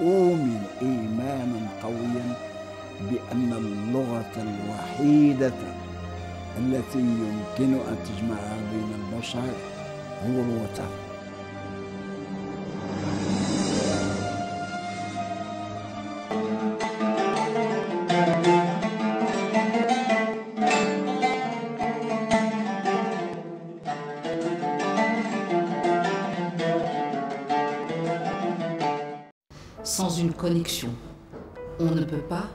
أؤمن إيمانا قويا بأن اللغة الوحيدة التي يمكن أن تجمع بين البشر هو الوتر.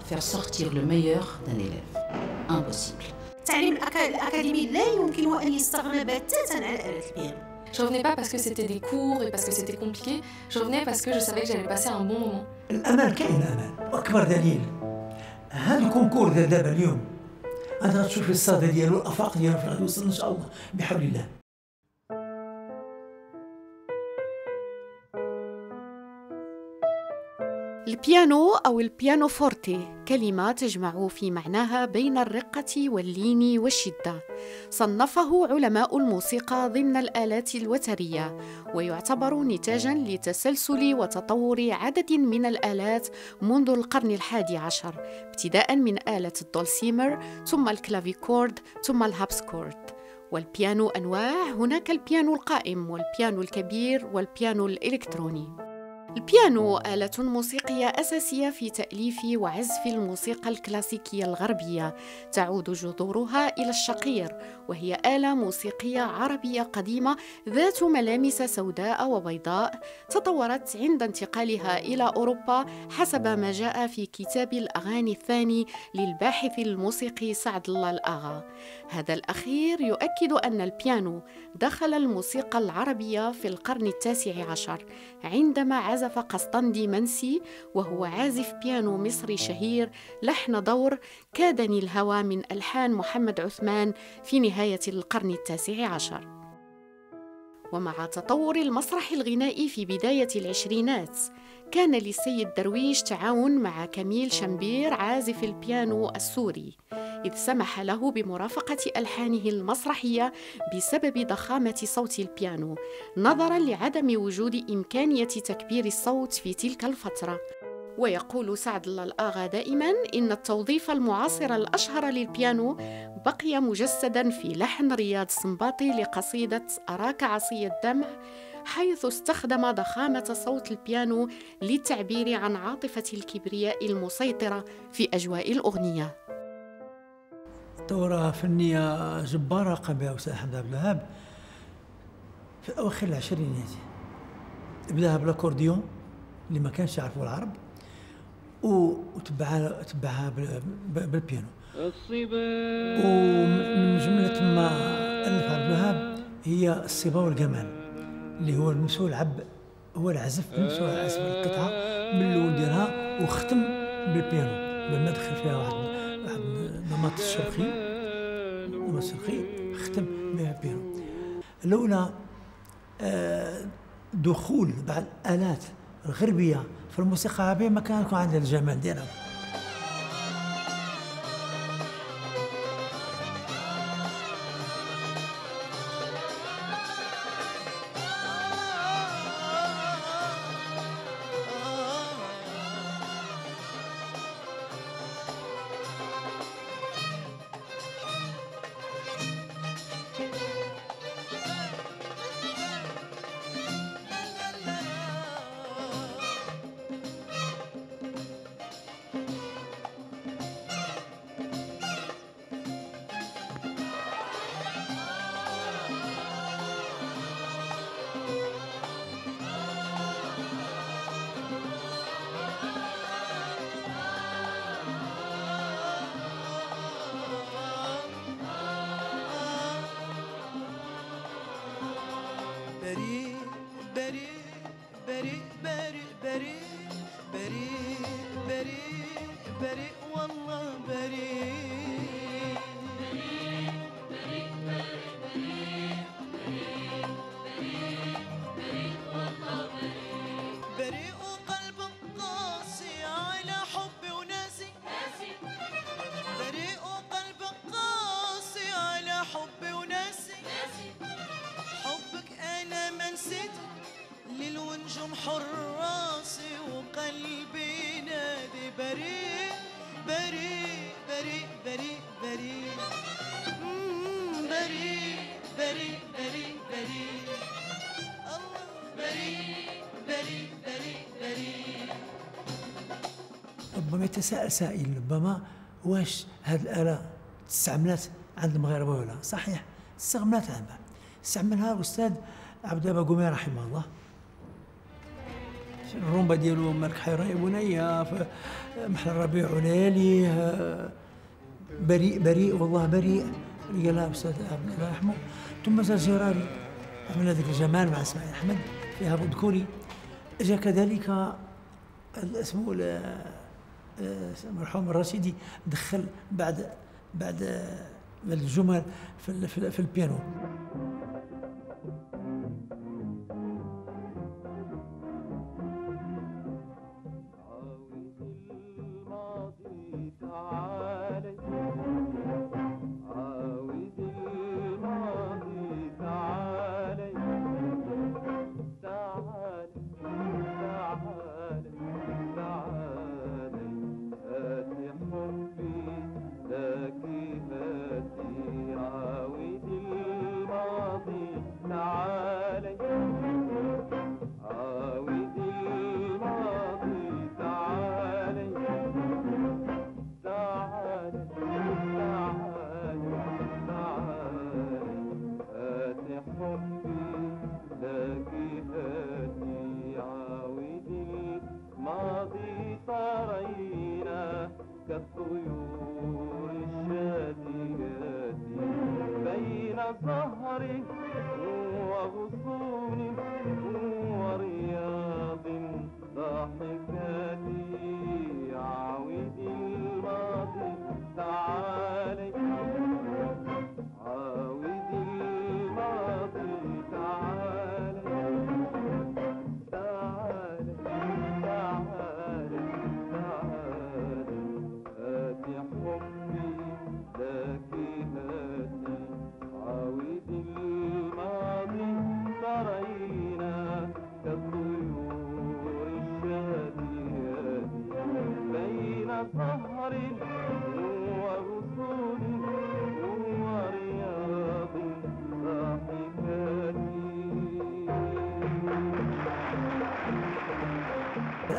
Faire sortir le meilleur d'un élève. Impossible. التعليم الأكاديمي لا يمكن أن يستغنى بتاتا عن آلة البيانو Je revenais pas parce que c'était des cours et parce que c'était compliqué, je revenais parce que je savais que j'allais passer un bon moment. الأمان كاين أمان وأكبر دليل هذا الكونكور دابا اليوم أنت غتشوف الصدى ديالو الآفاق ديالو فين غادي يوصل إن شاء الله بحول الله البيانو أو البيانو فورتي كلمة تجمع في معناها بين الرقة واللين والشدة. صنفه علماء الموسيقى ضمن الآلات الوترية ويعتبر نتاجا لتسلسل وتطور عدد من الآلات منذ القرن الحادي عشر ابتداء من آلة الدولسيمر ثم الكلافيكورد ثم الهاربسكورد. والبيانو أنواع هناك البيانو القائم والبيانو الكبير والبيانو الإلكتروني. البيانو آلة موسيقية أساسية في تأليف وعزف الموسيقى الكلاسيكية الغربية. تعود جذورها إلى الشقير وهي آلة موسيقية عربية قديمة ذات ملامس سوداء وبيضاء تطورت عند انتقالها إلى أوروبا حسب ما جاء في كتاب الأغاني الثاني للباحث الموسيقي سعد الله الآغا. هذا الأخير يؤكد أن البيانو دخل الموسيقى العربية في القرن التاسع عشر عندما عزف قسطندي منسي وهو عازف بيانو مصري شهير لحن دور كادني الهوى من ألحان محمد عثمان في نهاية القرن التاسع عشر. ومع تطور المسرح الغنائي في بداية العشرينات كان للسيد درويش تعاون مع كميل شمبير عازف البيانو السوري إذ سمح له بمرافقة ألحانه المسرحية بسبب ضخامة صوت البيانو نظرا لعدم وجود إمكانية تكبير الصوت في تلك الفترة. ويقول سعد الله الآغا دائما إن التوظيف المعاصر الأشهر للبيانو بقي مجسدا في لحن رياض سنباطي لقصيدة أراك عصي الدمع حيث استخدم ضخامة صوت البيانو للتعبير عن عاطفة الكبرياء المسيطرة في أجواء الأغنية. دورة فنية جبارة قام بها أستاذ حمد عبد الوهاب. في أواخر العشرينيات بداها بالأكورديون اللي ما كانش يعرفوا العرب وتبعها تبعها بالبيانو. ومن جملة ما ألف عبد الوهاب هي الصبا والجمال. اللي هو المسؤول عب هو العزف المسؤول عزف القطعة من الأول ديالها وختم بالبيانو بالمدخل فيها واحد واحد النمط الشرقي النمط الشرقي ختم بها البيانو لولا آه، دخول بعض الآلات الغربية في الموسيقى العربية ما كان يكون عندنا الجمال ديالها ربما يتساءل سائل ربما واش هذه الآلة استعملت عند المغاربة ولا لا؟ صحيح استعملت عندها. استعملها الأستاذ عبد الوهاب قومي رحمه الله. الرومبا ديالو؟ مالك حيرة بنية محل الربيع وليالي آه، بريء بريء والله بريء. قالها أستاذ عبد الله. يرحمه ثم زار زراري عمل هذاك الجمال مع اسماعيل أحمد فيها ذكوري جاء كذلك اسمه المرحوم الرشيدي دخل بعد بعد آه، الجمل في في, في البيانو.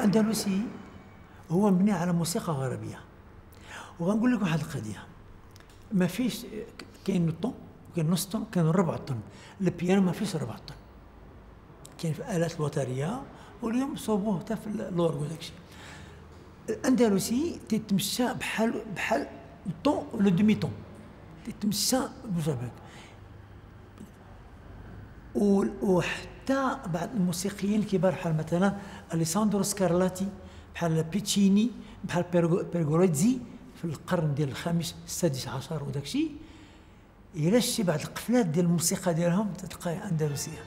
الأندلسي هو مبني على موسيقى غربية. وغنقول لك واحد القضية. ما فيش كاين الطن وكاين نص طن كاين ربع طن. البيانو ما فيش ربع طن. كاين في الآلات الوترية واليوم صوبوه حتى في اللورغ وداك الشيء. الأندلسي تتمشى بحال بحال الطون ولا دومي طون. تتمشى بجابك و- وحتى بعض الموسيقيين الكبار بحال مثلا اليساندرو سكارلاتي بحال بيتشيني بحال بيرغو- بيرغوليزي في القرن ديال الخامس السادس عشر وداك الشيء. إلا شتي بعض القفلات ديال الموسيقى ديالهم تلقاها أندلسية.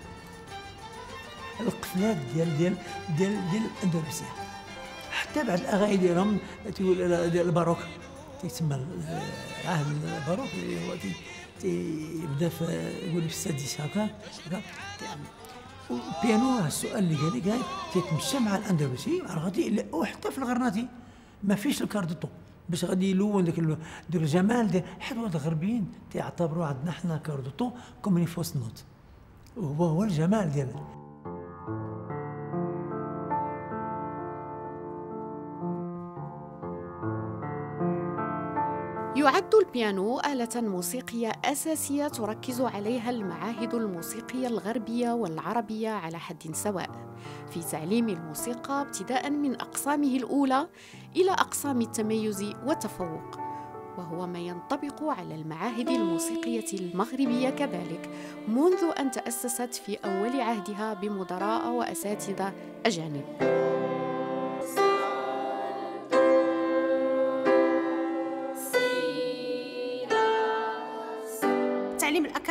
القفلات ديال ديال ديال ديال الاندلسيه حتى بعض الأغاني ديالهم تقول ديال الباروك. تيسمى العهد الباروك اللي هو تي- تيبدا في يقول في السادس هكا هكا البيانو راه السؤال اللي قال قال تيتمشى مع الأندلسي؟ إلا- وحتى في الغرناطي ما فيش ال quart de ton باش غادي يلون داك داك الجمال ديال هاد الغربيين تيعتبروا عندنا حنا quart de ton comme fausse note. وهو هو الجمال ديالنا. يعد البيانو آلة موسيقية أساسية تركز عليها المعاهد الموسيقية الغربية والعربية على حد سواء. في تعليم الموسيقى ابتداء من أقسامه الأولى إلى أقسام التميز والتفوق وهو ما ينطبق على المعاهد الموسيقية المغربية كذلك منذ أن تأسست في أول عهدها بمدراء وأساتذة أجانب.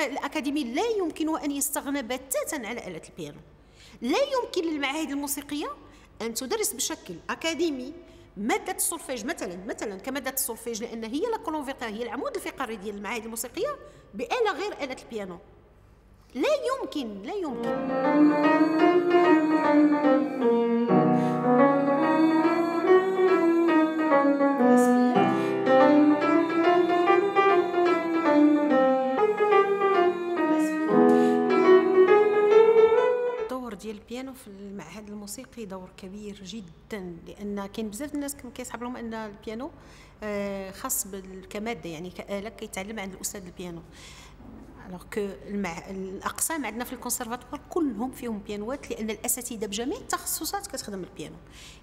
الأكاديمي لا يمكن أن يستغنى بتاتا على آلة البيانو. لا يمكن للمعاهد الموسيقية أن تدرس بشكل أكاديمي مادة السولفيج مثلا مثلا كمادة السولفيج لأن هي la colonne vertébrale هي العمود الفقري ديال المعاهد الموسيقية بآلة غير آلة البيانو. لا يمكن لا يمكن. ديال البيانو في المعهد الموسيقي دور كبير جدا لأن كاين بزاف الناس كيصحاب لهم أن البيانو آه، خاص كماده يعني كآلة كيتعلم عند الأستاذ البيانو. alors que المع... الأقسام عندنا في الكونسرفاتوار كلهم فيهم بيانوات لأن الأساتذة بجميع التخصصات كتخدم البيانو.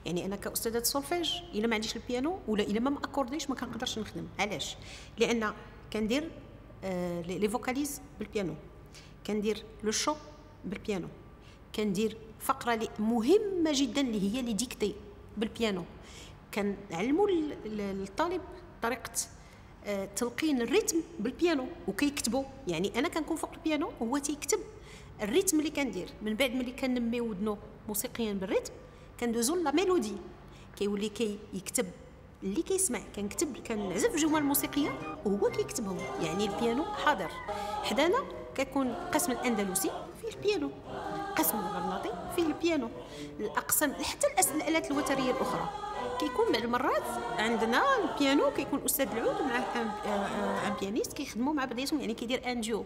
يعني أنا كأستاذة سولفيج إلا ما عنديش البيانو ولا إلا ما مأكورديش ما كنقدرش نخدم. علاش؟ لأن كندير آه les vocalises بالبيانو. كندير le chant بالبيانو. كندير فقرة مهمة جدا اللي هي les dictées بالبيانو. كنعلموا ال- ال- الطالب طريقة آه، تلقين ال rythme بالبيانو وكيكتبوا يعني أنا كنكون فوق البيانو وهو تيكتب ال rythme اللي كندير. من بعد ملي كنمي ودنو موسيقيا بال rythme كندوزو la mélodie. كيولي كي يكتب اللي كيسمع. كنكتب كنعزف جمل موسيقيه وهو كيكتبهم. يعني البيانو حاضر. حدانا كيكون القسم الأندلسي فيه البيانو. قسم الغرناطي فيه البيانو الأقسام حتى الالات الوترية الأخرى. كيكون بعض المرات عندنا البيانو كيكون أستاذ العود مع un un pianiste كيخدموا مع بعضياتهم يعني كيدير un duo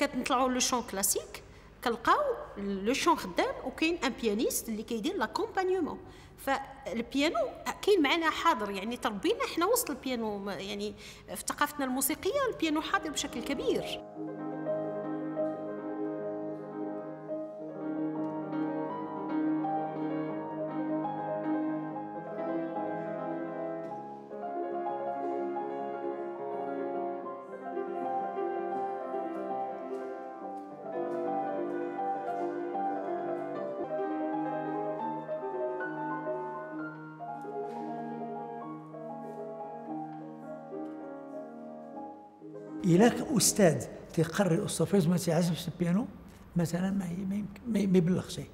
كنطلعوا le chant classique كنلقاو le chant خدام وكاين un pianiste اللي كيدير l'accompagnement. فالبيانو كاين معنا حاضر يعني تربينا حنا وسط البيانو يعني في ثقافتنا الموسيقية البيانو حاضر بشكل كبير. أستاذ تيقرر السولفيج ما تيعزفش البيانو مثلا ما ما يبلغ شيء.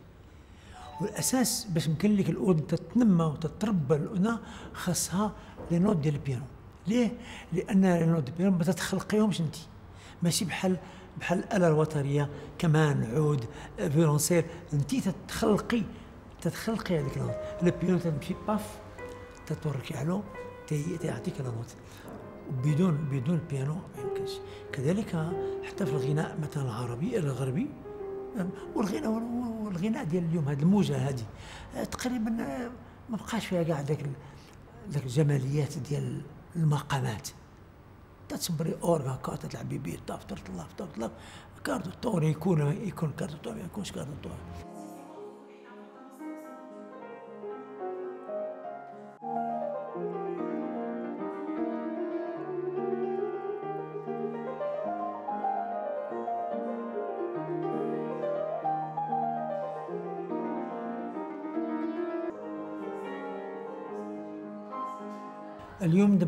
والأساس باش يمكن لك الاذن تتنمى وتتربى الاذن خاصها لي نوت ديال البيانو. ليه؟ لأن لي نوت ديال البيانو ما تتخلقيهمش انت. ماشي بحال بحال الآلة الوترية كمان عود فيولونسيل. انت تتخلقي تتخلقي هذيك النوت البيانو تمشي باف تتوركي تي- تيعطيك لا نوت بدون بدون بيانو ما يمكنش كذلك حتى في الغناء مثلا العربي الغربي والغناء والغناء ديال اليوم هذه الموجة هذه تقريبا ما بقاش فيها كاع ذاك ذاك الجماليات ديال المقامات. تتسمري أورغا كا تلعبي بيه طاف طاف تطلع كاردو طوري يكون يكون كاردو طوري ما يكونش كاردو طوري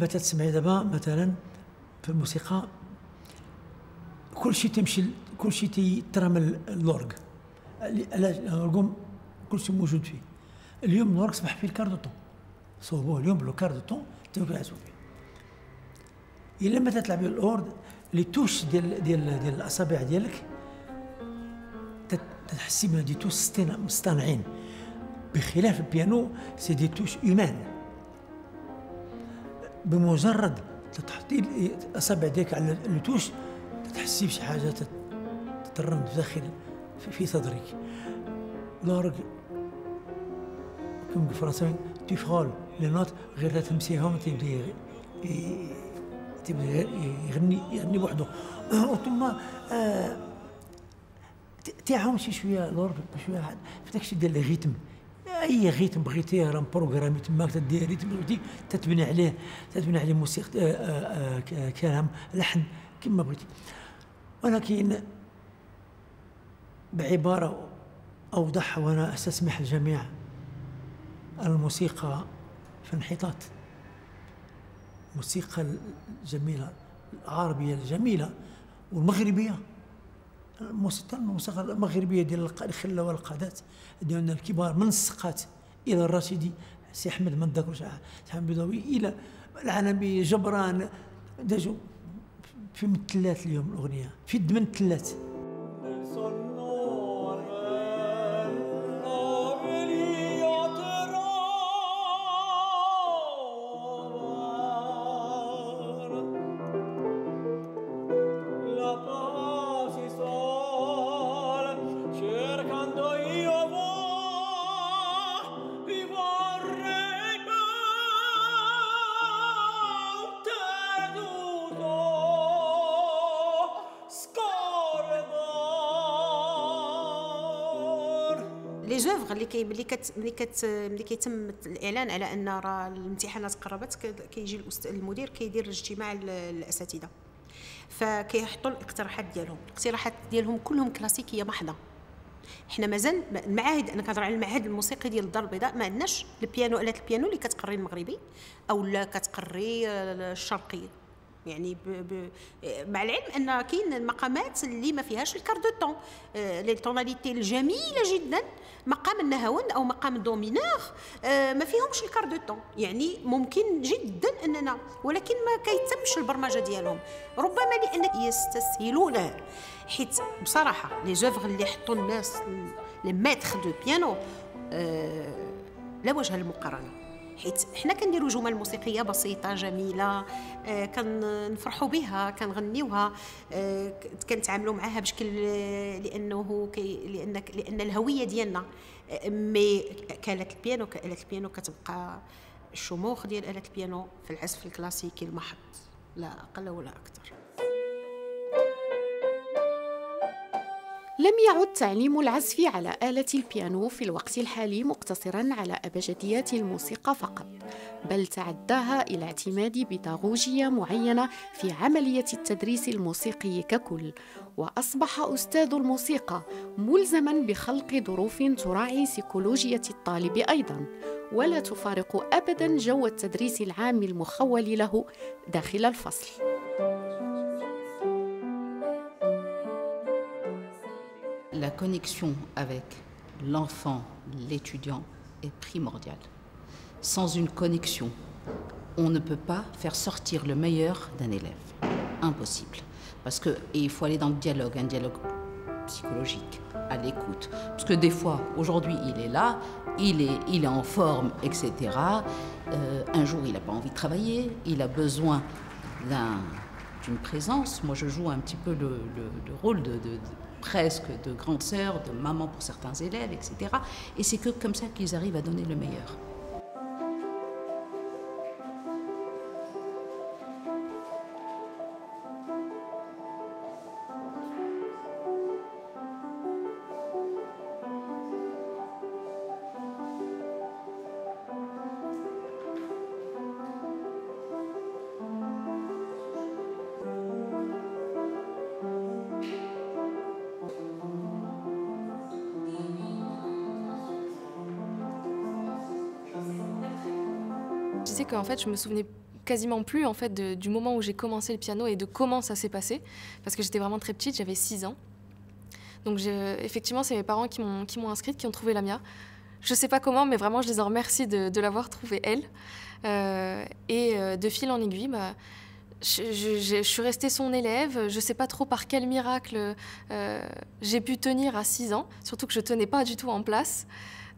دابا تتسمعي دابا مثلا في الموسيقى؟ كل شيء تمشي كل شيء تيترمل اللورغ الأورغوم كل شيء موجود فيه. اليوم اللورغ صبح فيه الكاردوتون صوبوه اليوم لو كاردوتون تيو كيعزفوا فيه. إلا ما تتلعبي الاورد لي توش ديال ديال ديال الأصابع ديالك تحسي بها دي توش مصطنع- مصطنعين بخلاف البيانو سي دي توش ايمان بمجرد تحطي الاصابع ديالك على التوش تحسي بشي حاجة تت- تترن في داخل في, صدرك. لورغ كما بالفرنساوي تفغول لي نوت غير تمسيهم تيبدا تيبدا يغني يغني بوحده ثم آه ت- تعاون شي شوية لورغ شوية في داكشي ديال الريتم. أي ريتم بغيتي راه بروغرامي تماك تدير ريتم بغيتي تتبني عليه تتبني عليه موسيقى آه، آه، آه، كلام لحن كما بغيتي. ولكن بعبارة أوضح وأنا أستسمح الجميع الموسيقى في انحطاط الموسيقى الجميلة العربية الجميلة والمغربية. الموسيقى المغربيه ديال الخله والقادات. ديالنا الكبار من السقات إلى الراشدي سي أحمد ما نذكروش سي أحمد البيضاوي إلى العنبي جبران. داجو في من الثلاث اليوم الأغنية في من الثلاث كت ملي كت ملي كيتم الإعلان على أن راه الامتحانات قربت كيجي المدير كيدير اجتماع ال- الأساتذة. فكيحطوا الاقتراحات ديالهم. الاقتراحات ديالهم كلهم كلاسيكية محضة. حنا مازال المعاهد أنا كنهضر على المعهد الموسيقي ديال الدار البيضاء ما عندناش البيانو آلات البيانو اللي كتقري المغربي أو لا كتقري آه، الشرقي يعني ب ب مع العلم أن كاين المقامات اللي ما فيهاش ال quart de ton آه، les tonalités الجميلة جدا. مقام النهاوند أو مقام ال do mineur آه، ما فيهمش ال quart de ton يعني ممكن جدا أننا ولكن ما كيتمش البرمجة ديالهم. ربما لأن يستسهلونه حيت بصراحة les œuvres اللي حطوا الناس les maîtres de piano آه، لا وجه للمقارنه حيت حنا كنديروا جمل موسيقية بسيطة جميلة آه، كنفرحوا بها كنغنيوها آه، كنتعاملوا معها بشكل آه، لأنه لأن لأن الهوية ديالنا مي كآلة البيانو كآلة البيانو كتبقى الشموخ ديال آلة البيانو في العزف الكلاسيكي المحض لا أقل ولا أكثر. لم يعد تعليم العزف على آلة البيانو في الوقت الحالي مقتصرا على أبجديات الموسيقى فقط بل تعداها إلى اعتماد بيداغوجية معينة في عملية التدريس الموسيقي ككل. وأصبح أستاذ الموسيقى ملزما بخلق ظروف تراعي سيكولوجية الطالب أيضا ولا تفارق أبدا جو التدريس العام المخول له داخل الفصل. La connexion avec l'enfant, l'étudiant est primordiale. Sans une connexion, on ne peut pas faire sortir le meilleur d'un élève. Impossible. Parce que il faut aller dans le dialogue, un dialogue psychologique, à l'écoute. Parce que des fois, aujourd'hui, il est là, il est, en forme, etc. Euh, un jour, il n'a pas envie de travailler, il a besoin d'un- d'une présence. Moi, je joue un petit peu le, le- le rôle de- presque de grande sœur, de maman pour certains élèves, etc. Et c'est que comme ça qu'ils arrivent à donner le meilleur. Qu'en fait, je me souvenais quasiment plus en fait du moment où j'ai commencé le piano et de comment ça s'est passé parce que j'étais vraiment très petite, j'avais 6 ans. Donc effectivement, c'est mes parents qui m'ont inscrite, qui ont trouvé la mia. Je sais pas comment, mais vraiment, je les en remercie de, l'avoir trouvée elle. Euh, et euh, de fil en aiguille, bah, je, suis restée son élève. Je sais pas trop par quel miracle euh, j'ai pu tenir à 6 ans, surtout que je tenais pas du tout en place.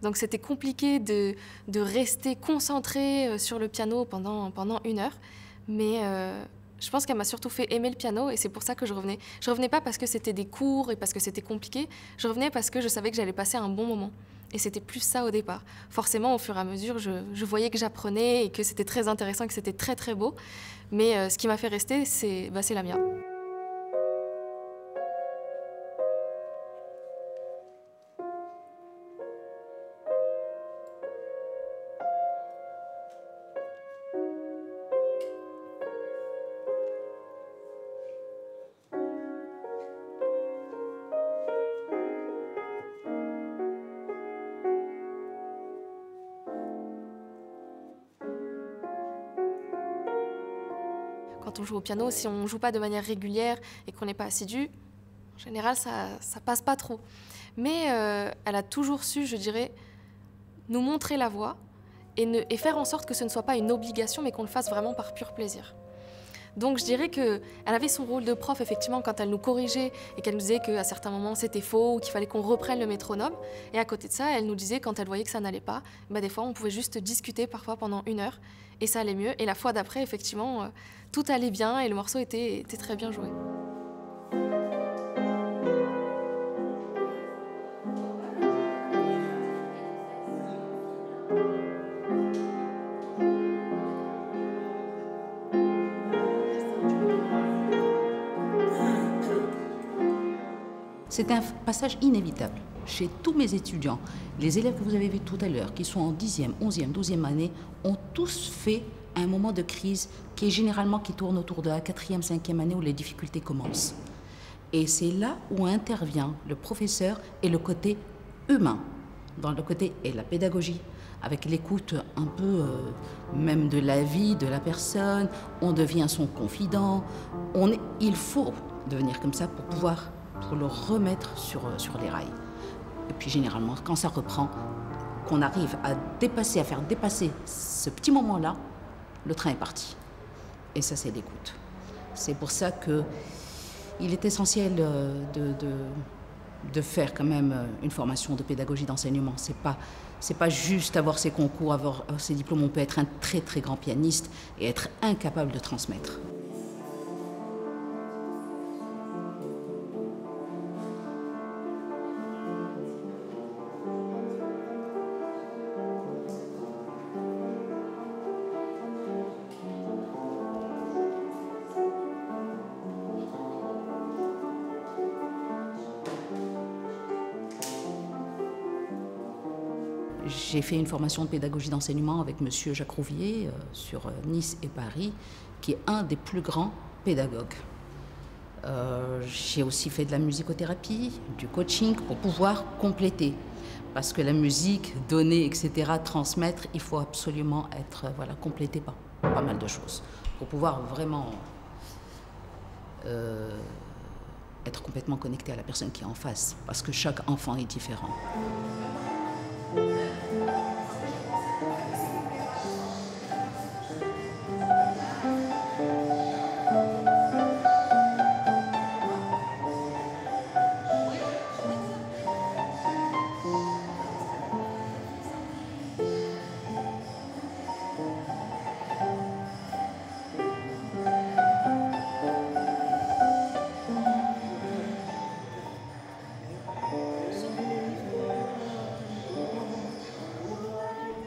Donc c'était compliqué de, de rester concentrée euh, sur le piano pendant, pendant une heure. Mais euh, je pense qu'elle m'a surtout fait aimer le piano et c'est pour ça que je revenais. Je revenais pas parce que c'était des cours et parce que c'était compliqué. Je revenais parce que je savais que j'allais passer un bon moment. Et c'était plus ça au départ. Forcément, au fur et à mesure, je, je voyais que j'apprenais et que c'était très intéressant, que c'était très très beau. Mais euh, ce qui m'a fait rester, c'est bah, la mienne. Au piano, si on ne joue pas de manière régulière et qu'on n'est pas assidu, en général, ça ça passe pas trop. Mais euh, elle a toujours su, je dirais, nous montrer la voie et, ne- et faire en sorte que ce ne soit pas une obligation, mais qu'on le fasse vraiment par pur plaisir. Donc je dirais qu'elle avait son rôle de prof, effectivement, quand elle nous corrigeait et qu'elle nous disait qu'à certains moments c'était faux ou qu'il fallait qu'on reprenne le métronome. Et à côté de ça, elle nous disait, quand elle voyait que ça n'allait pas, bah, des fois on pouvait juste discuter parfois pendant une heure et ça allait mieux. Et la fois d'après, effectivement, euh, tout allait bien et le morceau était, était très bien joué. C'est un passage inévitable. chez tous mes étudiants, les élèves que vous avez vus tout à l'heure, qui sont en 10e, 11e, 12e année, ont tous fait un moment de crise qui est généralement qui tourne autour de la 4e, 5e année où les difficultés commencent. Et c'est là où intervient le professeur et le côté humain, dans le côté et la pédagogie, avec l'écoute un peu euh, même de la vie de la personne, on devient son confident, il faut devenir comme ça pour pouvoir pour le remettre sur, euh, sur les rails. Et puis généralement, quand ça reprend, qu'on arrive à dépasser, à faire dépasser ce petit moment-là, le train est parti. Et ça, c'est l'écoute. C'est pour ça que il est essentiel euh, de, de- faire quand même euh, une formation de pédagogie d'enseignement. C'est pas c'est pas juste avoir ses concours, avoir avoir ses diplômes. On peut être un très très grand pianiste et être incapable de transmettre. J'ai fait une formation de pédagogie d'enseignement avec Monsieur Jacques Rouvier euh, sur euh, Nice et Paris, qui est un des plus grands pédagogues. Euh, J'ai aussi fait de la musicothérapie, du coaching pour pouvoir compléter. Parce que la musique, donner, etc., transmettre, il faut absolument être voilà, complété par pas mal de choses pour pouvoir vraiment être complètement connecté à la personne qui est en face. Parce que chaque enfant est différent. うん。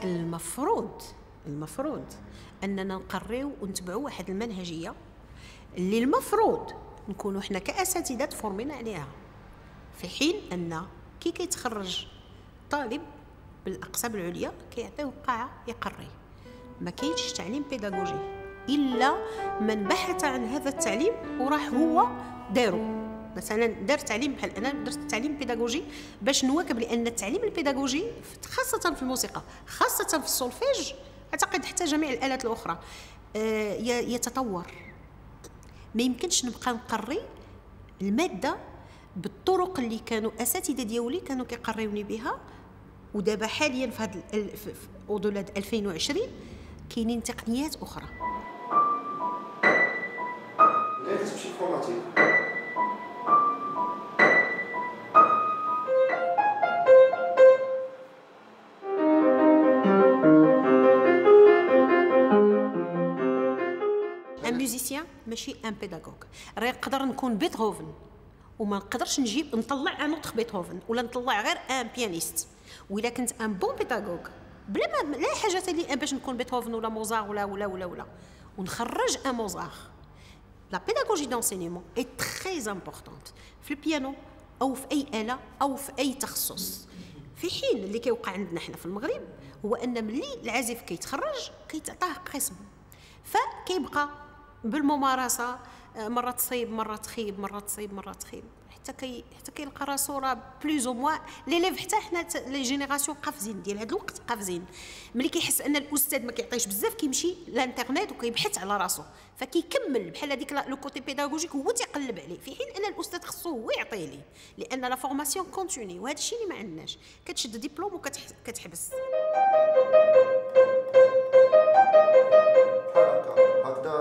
المفروض المفروض أننا نقريو ونتبعوا واحد المنهجية اللي المفروض نكونوا حنا كأساتذة تفورمينا عليها في حين أن كي كيتخرج طالب بالأقسام العليا كيعطيوه قاعه يقري. ما كاينش تعليم بيداغوجي إلا من بحث عن هذا التعليم وراح هو دارو مثلا دار تعليم بحال أنا درت تعليم بيداغوجي باش نواكب لأن التعليم البيداغوجي خاصة في الموسيقى خاصة في السولفيج أعتقد حتى جميع الآلات الأخرى آه، يتطور. ما يمكنش نبقى نقري المادة بالطرق اللي كانوا اساتذه ديالي كانوا كيقريوني بها ودابا حاليا في هذا au-delà 2020 كاينين تقنيات أخرى. ماشي un pédagogue. راه يقدر نكون بيتهوفن وما نقدرش نجيب نطلع un autre بيتهوفن ولا نطلع غير un pianiste. وإلا كنت un bon pédagogue بلا ما لا حاجة لي باش نكون بيتهوفن ولا موزار ولا ولا ولا ولا. ونخرج un موزار. la pédagogie d'enseignement est très importante في البيانو أو في اي اله أو في اي تخصص في حين اللي كيوقع عندنا حنا في المغرب هو أن ملي العازف كيتخرج كيتعطاه قسم. فكيبقى بالممارسة آه، مرة تصيب مرة تخيب مرة تصيب مرة تخيب. حتى كي حتى كيلقى راسو راه plus ou moins l'élève حتى حنا les générations قافزين ديال هذا الوقت قافزين. ملي كيحس أن الأستاذ ما كيعطيش بزاف كيمشي لانترنت وكيبحث على راسو. فكيكمل بحال هذيك le côté pédagogique هو تيقلب عليه. في حين أن الأستاذ خصو هو يعطيه ليه. لأن la formation continue وهذا الشيء اللي ما عندناش. كتشد ديبلوم وكتحبس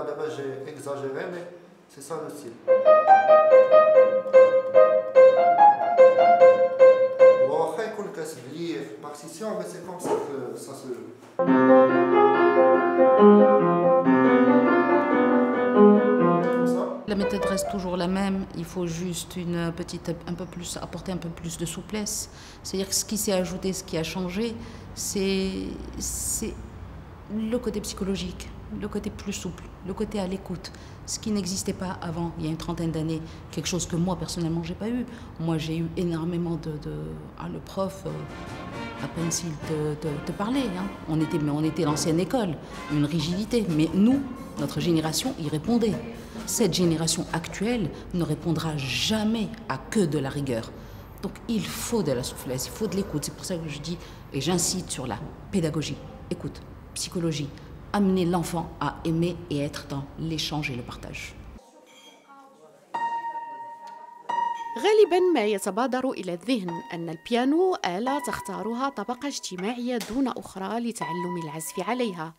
هكا هكذا دابا جي اكزاجيري مي سي سا لو ستيل هو واخا يكون كاتب ليه في بارتيسيون مي سي كوم سا كو سا سو جو كوم سا La méthode reste toujours la même, il faut juste une petite, un peu plus, apporter un peu plus de souplesse. C'est-à-dire que ce qui s'est ajouté, ce qui a changé, c'est c'est le côté psychologique, le côté plus souple, le côté à l'écoute. ce qui n'existait pas avant, il y a une trentaine d'années, quelque chose que moi personnellement j'ai pas eu. Moi j'ai eu énormément de, ah, le prof, euh, à peine s'il te, te, te parlait. hein. On était, mais on était l'ancienne école, une rigidité. Mais nous, notre génération, y répondait. Cette génération actuelle ne répondra jamais à que de la rigueur. Donc il faut de la souplesse, il faut de l'écoute. C'est pour ça que je dis et j'incite sur la pédagogie, écoute, psychologie, amener l'enfant à aimer et être dans l'échange et le partage. غالبا ما يتبادر إلى الذهن أن البيانو آلة تختارها طبقة اجتماعية دون أخرى لتعلم العزف عليها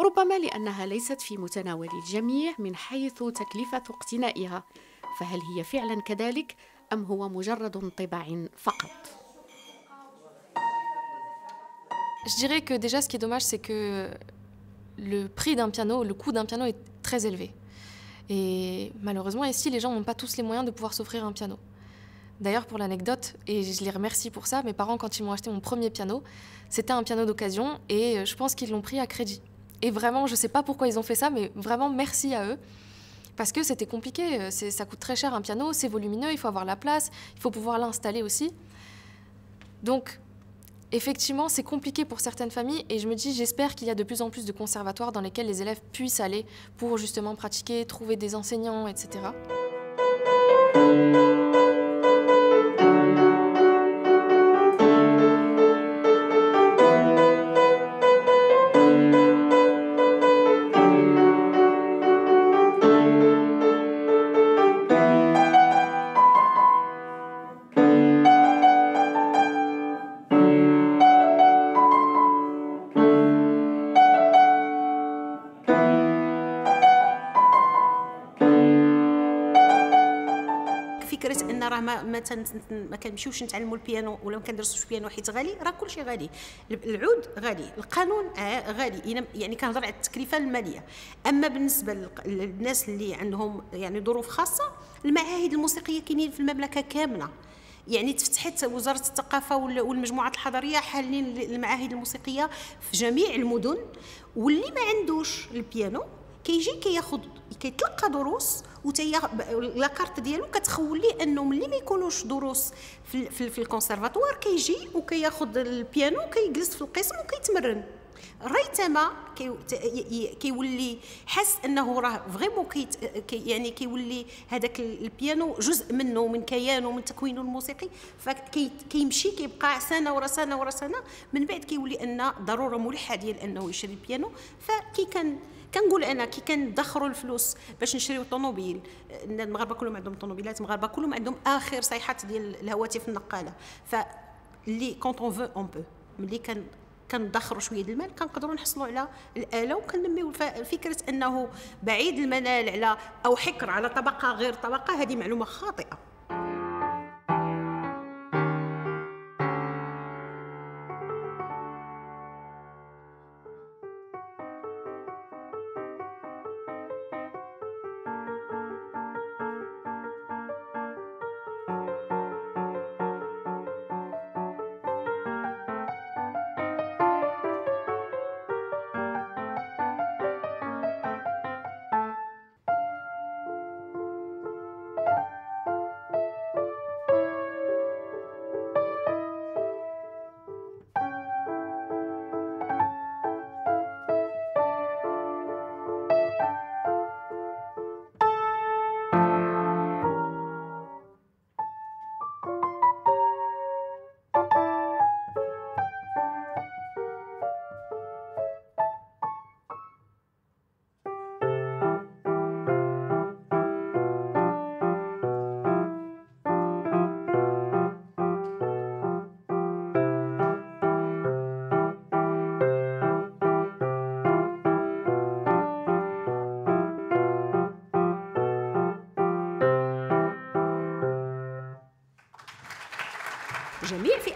ربما لأنها ليست في متناول الجميع من حيث تكلفة اقتنائها فهل هي فعلا كذلك أم هو مجرد انطباع فقط Je dirais que déjà, ce qui est dommage, c'est que le prix d'un piano, le coût d'un piano est très élevé. Et malheureusement, ici, les gens n'ont pas tous les moyens de pouvoir s'offrir un piano. D'ailleurs, pour l'anecdote, et je les remercie pour ça, mes parents, quand ils m'ont acheté mon premier piano, c'était un piano d'occasion et euh, je pense qu'ils l'ont pris à crédit. Et vraiment, je ne sais pas pourquoi ils ont fait ça, mais vraiment merci à eux. Parce que c'était compliqué, euh, ça coûte très cher un piano, c'est volumineux, il faut avoir la place, il faut pouvoir l'installer aussi. Donc, effectivement, c'est compliqué pour certaines familles et je me dis, j'espère qu'il y a de plus en plus de conservatoires dans lesquels les élèves puissent aller pour justement pratiquer, trouver des enseignants, etc. ما ما, كنمشيوش نتعلموا البيانو ولا ما كندرسوش البيانو حيت غالي راه كلشي غالي. العود غالي القانون آه غالي. يعني كنهضر على التكلفة المالية. أما بالنسبة للناس اللي عندهم يعني ظروف خاصة المعاهد الموسيقية كاينين في المملكة كاملة. يعني تفتحت وزارة الثقافة وال- والمجموعات الحضرية حالين المعاهد الموسيقية في جميع المدن. واللي ما عندوش البيانو كيجي كياخذ كيتلقى دروس وتيا la carte ديالو كتخول ليه انه ملي ما يكونوش دروس في, في, في الكونسيرفاتوار كيجي وكياخذ البيانو وكيجلس في القسم وكيتمرن. ريتما كيولي حس انه راه vraiment كي يعني كيولي هذاك البيانو جزء منه من كيانه من تكوينه الموسيقي. فكيمشي كيبقى سنة ورا سنة ورا سنة من بعد كيولي أن ضرورة ملحه ديال أنه يشري البيانو. فكي كان كنقول أنا كي كندخروا الفلوس باش نشريو طوموبيل المغاربة كلهم عندهم طوموبيلات المغاربة كلهم عندهم آخر صيحات ديال الهواتف النقالة. ف اللي كونت أون فو أون بو. ملي كان كندخروا شوية ديال المال كنقدروا نحصلوا على الآلة وكنميو فكره أنه بعيد المنال على أو حكر على طبقة غير طبقة هذه معلومة خاطئة.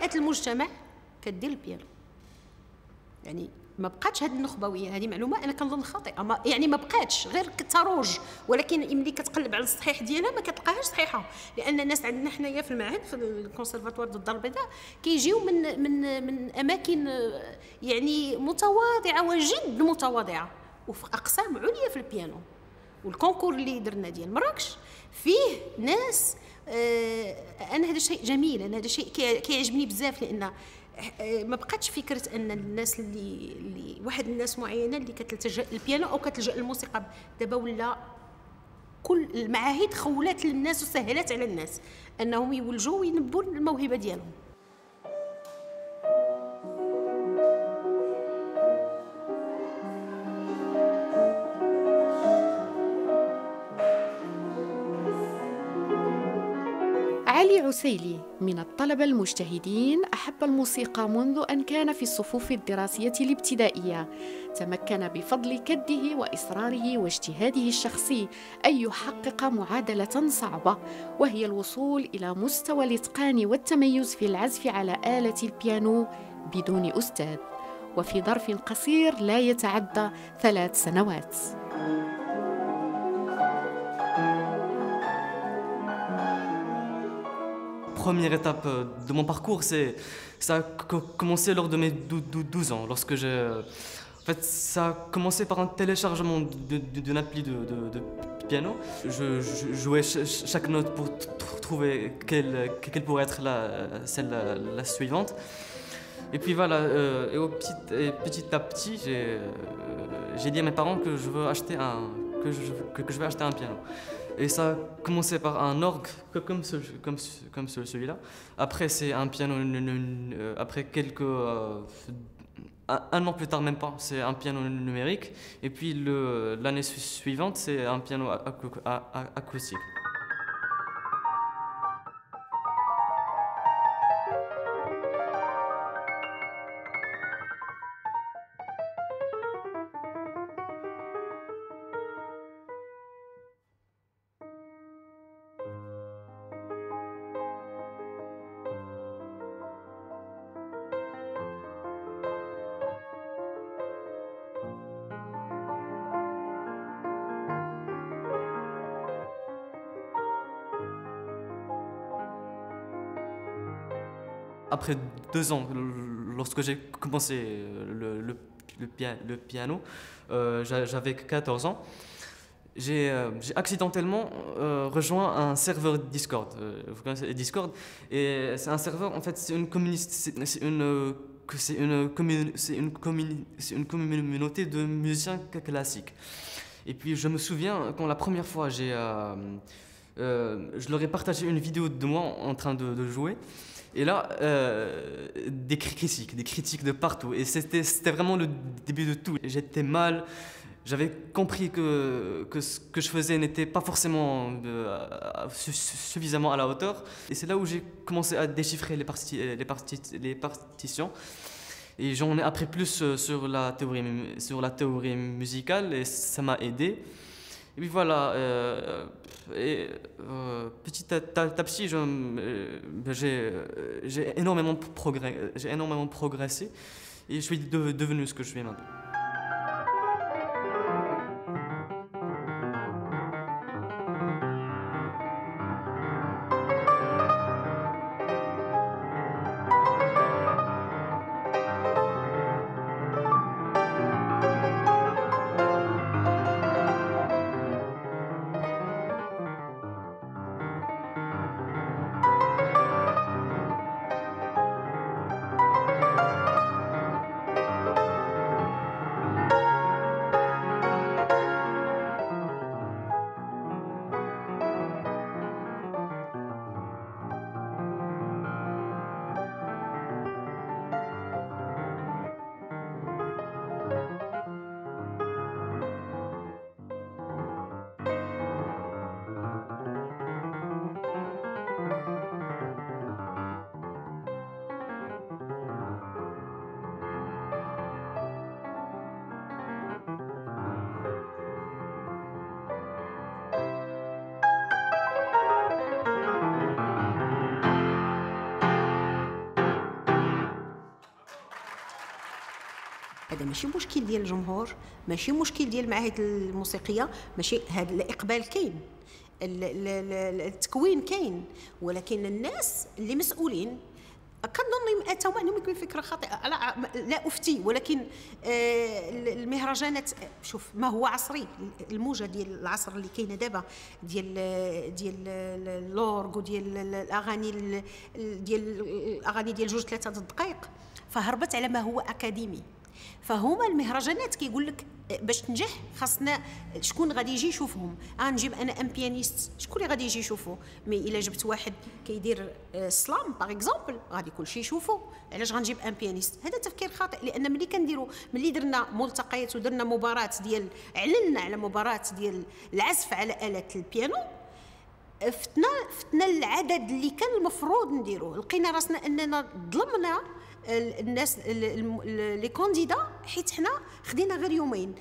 فئات المجتمع كدير البيانو. يعني ما بقاتش هذه النخبوية هذه معلومة أنا كنظن خاطئة. ما يعني ما بقاتش غير كتروج ولكن ملي كتقلب على الصحيح ديالها ما كتلقاهاش صحيحة. لأن الناس عندنا حنايا في المعهد في الكونسيرفاتوار د الدار البيضاء كيجيو من من من أماكن آه، يعني متواضعة وجد متواضعه وفي أقسام عليا في البيانو. وال concours اللي درنا ديال مراكش فيه ناس أنا هذا الشيء جميل أنا هذا كي- كيعجبني بزاف لأن آه، ما بقاتش فكرة أن الناس اللي اللي واحد الناس معينة اللي كتلتجا للبيانو أو كتلجأ للموسيقى دابا ولا كل المعاهد خولات للناس وسهلات على الناس أنهم يولجوا وينبوا الموهبة ديالهم. علي عسيلي من الطلبة المجتهدين أحب الموسيقى منذ أن كان في الصفوف الدراسية الابتدائية. تمكن بفضل كده وإصراره واجتهاده الشخصي أن يحقق معادلة صعبة وهي الوصول إلى مستوى الإتقان والتميز في العزف على آلة البيانو بدون أستاذ. وفي ظرف قصير لا يتعدى ثلاث سنوات. Première étape euh, de mon parcours, c'est ça a co- commencé lors de mes dou- dou- 12 ans, lorsque j'ai. En fait, ça a commencé par un téléchargement d'une appli de, piano. Je, jouais ch- ch- chaque note pour trouver quelle, quelle pourrait être la, celle la, suivante. Et puis voilà, euh, et, petit, et petit à petit, j'ai euh, dit à mes parents que je veux acheter un, que je, que, je vais acheter un piano. Et ça a commencé par un orgue comme, ce- comme, comme ce- celui-là. Après, c'est un piano. euh, Après quelques. euh, un, an plus tard, même pas, c'est un piano numérique. Et puis l'année su- suivante, c'est un piano acoustique. Après deux ans, lorsque j'ai commencé le, le- le pia- le piano, euh, j'a- j'avais 14 ans, j'ai euh, accidentellement euh, rejoint un serveur Discord. Euh, vous connaissez Discord Et c'est un serveur, en fait, c'est une, euh, communauté de musiciens cla- classiques. Et puis je me souviens quand la première fois j'ai, euh, euh, je leur ai partagé une vidéo de moi en train de jouer. Et là, euh, des cri- critiques, des critiques de partout. Et c'était vraiment le début de tout. J'étais mal. J'avais compris que, que ce que je faisais n'était pas forcément euh, su- su- suffisamment à la hauteur. Et c'est là où j'ai commencé à déchiffrer les, les, parti- les partitions. Et j'en ai appris plus euh, sur la théorie, sur la théorie musicale et ça m'a aidé. Et puis voilà, euh, et, euh, petit à, petit, euh, j'ai euh, énormément, progressé et je suis de- devenu ce que je suis maintenant. هذا ماشي مشكل ديال الجمهور ماشي مشكل ديال المعاهد الموسيقية ماشي هذا الإقبال كاين ال- ال- ال- التكوين كاين ولكن الناس اللي مسؤولين كنظن حتى هما عندهم يمكن فكرة خاطئة. لا, لا أفتي ولكن آه، المهرجانات شوف ما هو عصري الموجة ديال العصر اللي كاينة دابا ديال ديال اللورغ وديال الأغاني ال- ديال الأغاني ديال جوج ثلاثة دقائق فهربت على ما هو أكاديمي. فهما المهرجانات كيقول لك باش تنجح خاصنا شكون غادي يجي يشوفهم؟ غنجيب أنا un pianiste شكون اللي غادي يجي يشوفه؟ mais إلا جبت واحد كيدير slam par exemple غادي كلشي يشوفو علاش غنجيب un pianiste هذا تفكير خاطئ لأن ملي كنديروا ملي درنا ملتقيات ودرنا مباراة ديال اعلنا على مباراة ديال العزف على آلة البيانو فتنا فتنا العدد اللي كان المفروض نديروه. لقينا راسنا أننا ظلمنا الناس les candidats حيت حنا خدينا غير يومين.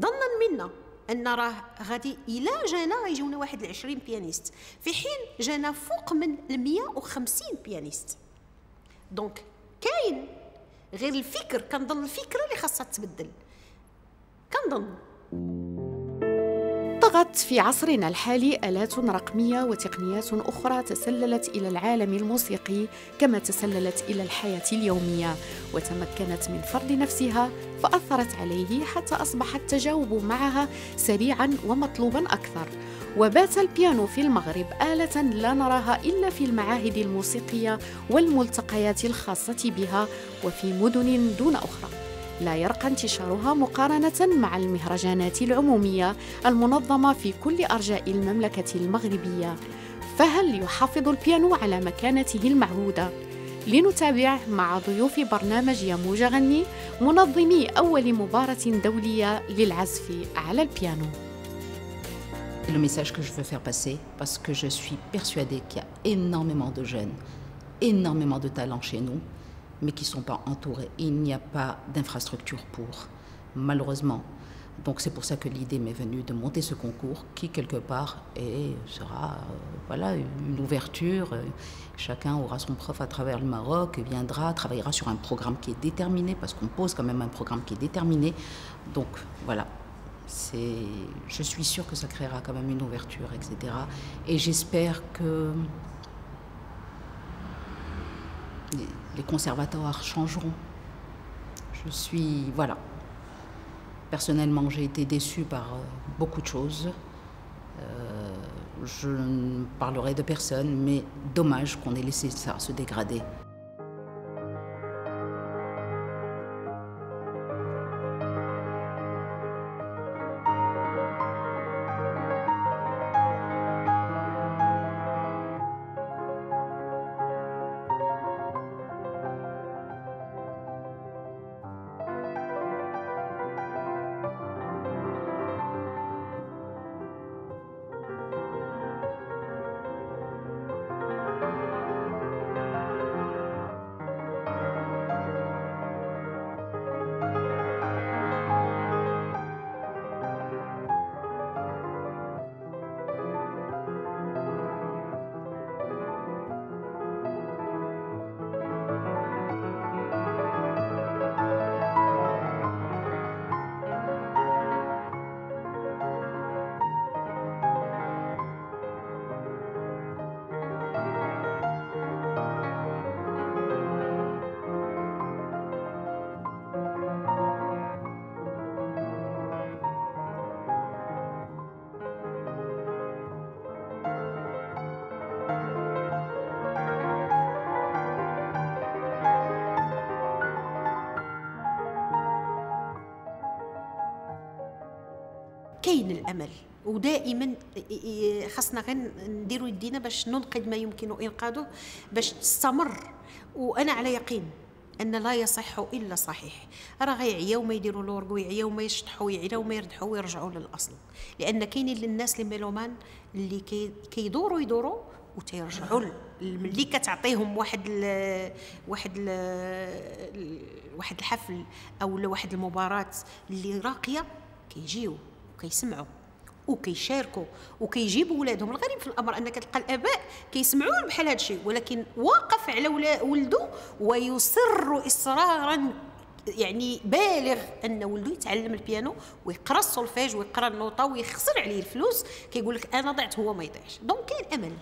ظنا منا أن راه غادي إلى جانا غيجيونا واحد ال 20 pianistes في حين جانا فوق من ال 150 pianistes donc كاين غير الفكر كنظن الفكرة اللي خاصها تبدل كنظن. طغت في عصرنا الحالي آلات رقمية وتقنيات أخرى تسللت إلى العالم الموسيقي كما تسللت إلى الحياة اليومية. وتمكنت من فرض نفسها فأثرت عليه حتى أصبح التجاوب معها سريعا ومطلوبا أكثر. وبات البيانو في المغرب آلة لا نراها إلا في المعاهد الموسيقية والملتقيات الخاصة بها وفي مدن دون أخرى. لا يرقى انتشارها مقارنة مع المهرجانات العمومية المنظمة في كل أرجاء المملكة المغربية فهل يحافظ البيانو على مكانته المعهودة؟ لنتابع مع ضيوف برنامج يموج غني منظمي أول مباراة دولية للعزف على البيانو Le message que je veux faire passer, parce que je suis persuadée qu'il y a énormément de jeunes, énormément de talents chez nous, mais qui ne sont pas entourés. Il n'y a pas d'infrastructure pour, malheureusement. Donc c'est pour ça que l'idée m'est venue de monter ce concours qui, quelque part, est, sera euh, voilà, une ouverture. Chacun aura son prof à travers le Maroc, viendra, travaillera sur un programme qui est déterminé, parce qu'on pose quand même un programme qui est déterminé. Donc voilà, je suis sûre que ça créera quand même une ouverture, etc. Et j'espère que les, conservatoires changeront. Je suis, voilà. Personnellement, j'ai été déçue par euh, beaucoup de choses. Euh, je ne parlerai de personne, mais dommage qu'on ait laissé ça se dégrader. كاين الأمل. ودائما خاصنا غير نديروا يدينا باش ننقذ ما يمكن انقاذه باش تستمر. وأنا على يقين أن لا يصح إلا صحيح. راه غيعياو ما يديروا لورغ ويعياو ما يشطحوا ويعياو ما يردحوا ويرجعوا للأصل. لأن كاينين للناس لي ميلومان اللي كي كيدوروا يدوروا وتيرجعوا ملي كتعطيهم واحد ال واحد ال واحد الحفل أو واحد المباراة اللي راقية كيجيو. وكيسمعوا وكيشاركوا وكيجيبوا ولادهم. الغريب في الأمر أنك تلقى الآباء كيسمعوا بحال هذا الشيء ولكن واقف على ولده ويصر إصرارا يعني بالغ أن ولده يتعلم البيانو ويقرأ السولفيج ويقرأ النوطة ويخسر عليه الفلوس. كيقول لك أنا ضعت هو ما يضيعش. donc كاين أمل.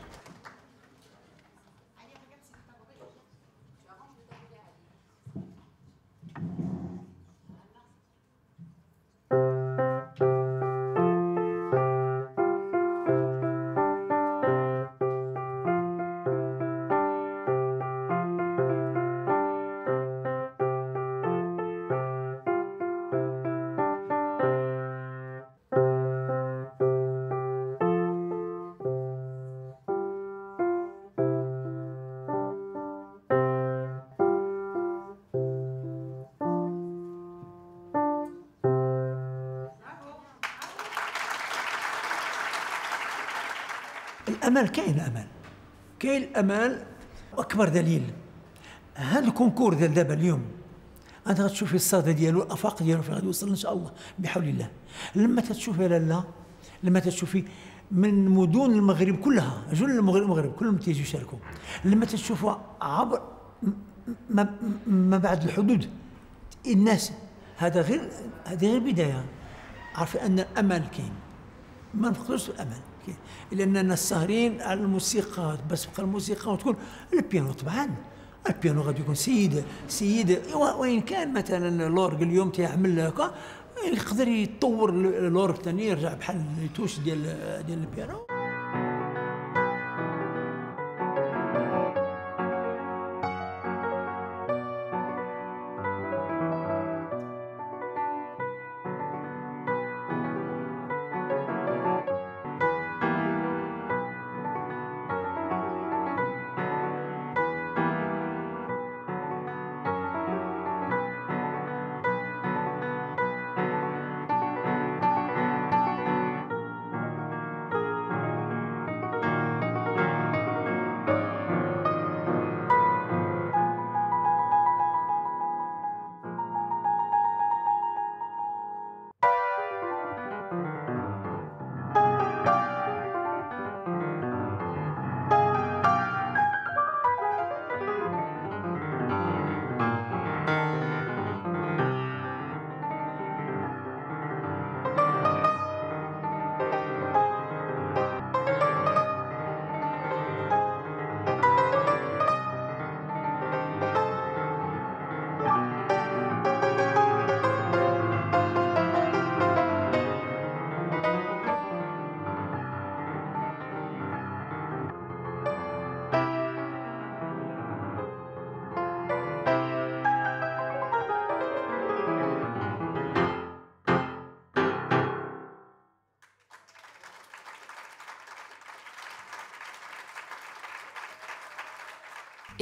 الأمل كاين امل كاين الأمل. أكبر دليل هذا الكونكور ديال دابا اليوم أنت غتشوفي الصدى ديالو الأفاق ديالو فين غادي يوصل إن شاء الله بحول الله. لما تتشوفي لالا لما تتشوفي من مدن المغرب كلها جل المغرب المغرب كلهم تيجوا يشاركوا لما تشوفوا عبر ما, بعد الحدود الناس هذا غير هذه غير بداية. عارفين أن الأمل كاين. ما نفقدوش الأمل. لاننا ساهرين على الموسيقى بس تبقى الموسيقى وتكون البيانو طبعا. البيانو غادي يكون سيد سيد. وين كان مثلا لورغ اليوم تيعمل هكا يقدر يطور لورغ ثاني يرجع بحال التوش ديال ديال البيانو.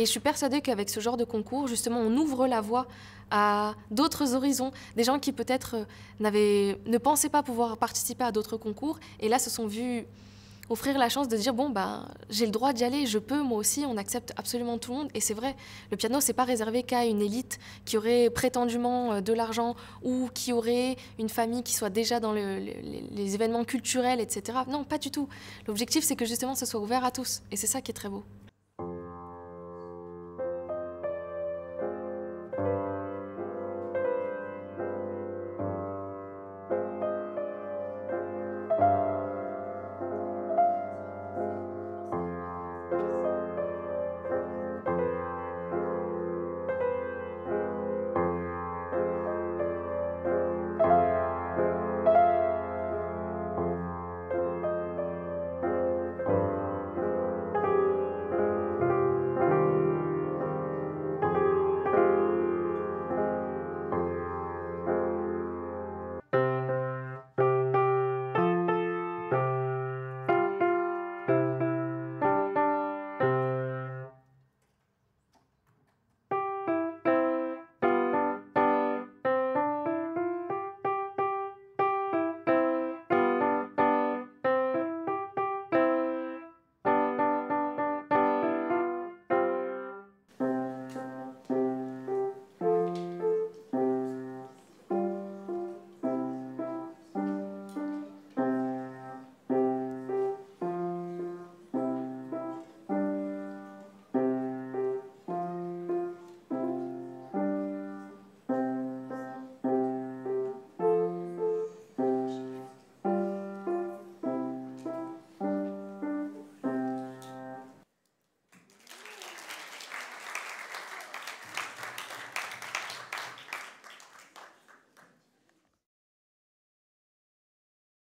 Et je suis persuadée qu'avec ce genre de concours, justement, on ouvre la voie à d'autres horizons, des gens qui peut-être euh, ne pensaient pas pouvoir participer à d'autres concours, et là se sont vus offrir la chance de dire bon ben j'ai le droit d'y aller, je peux moi aussi, on accepte absolument tout le monde et c'est vrai, le piano c'est pas réservé qu'à une élite qui aurait prétendument euh, de l'argent ou qui aurait une famille qui soit déjà dans le- le- les- les événements culturels etc. Non pas du tout. L'objectif c'est que justement ce soit ouvert à tous et c'est ça qui est très beau.